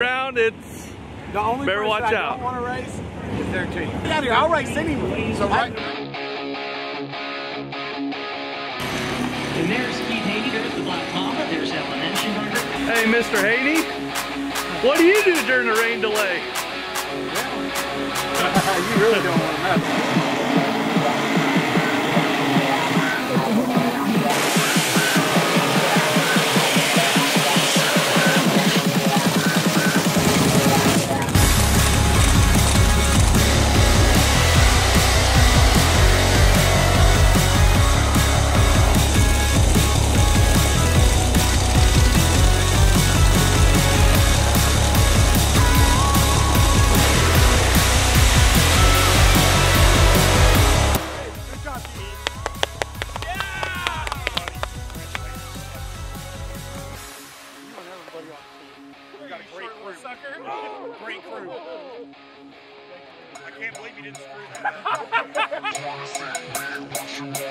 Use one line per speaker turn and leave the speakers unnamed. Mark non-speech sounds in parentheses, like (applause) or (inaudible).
Round, it's
The only
Better watch
I
out.
don't want to race is their team. Get out of here. I'll race anyway. So right.
And there's Keith Haney, there's the Black Mamba, there's Ellen Enchenberger.
hey, Mr. Haney. What do you do during the rain delay? (laughs)
you really don't great crew. Sucker. Great crew. I can't believe you didn't screw that. (laughs)